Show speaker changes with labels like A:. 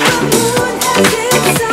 A: the moon has